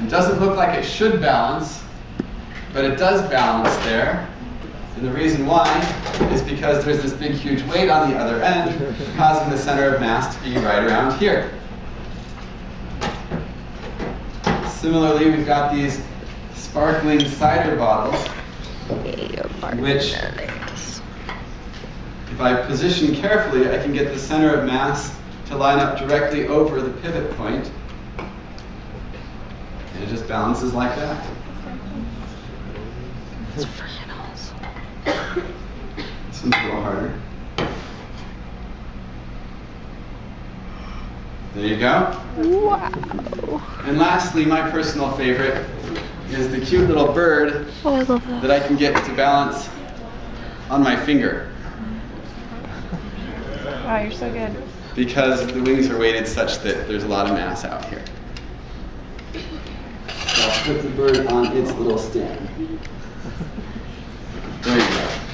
It doesn't look like it should balance, but it does balance there. And the reason why is because there's this big huge weight on the other end, causing the center of mass to be right around here. Similarly, we've got these sparkling cider bottles, which, if I position carefully, I can get the center of mass to line up directly over the pivot point. Just balances like that. It's freaking awesome. This one's a little harder. There you go. Wow. And lastly, my personal favorite is the cute little bird Oh, I love that. that I can get to balance on my finger Wow, you're so good. because the wings are weighted such that there's a lot of mass out here. I'll put the bird on its little stand. There you go.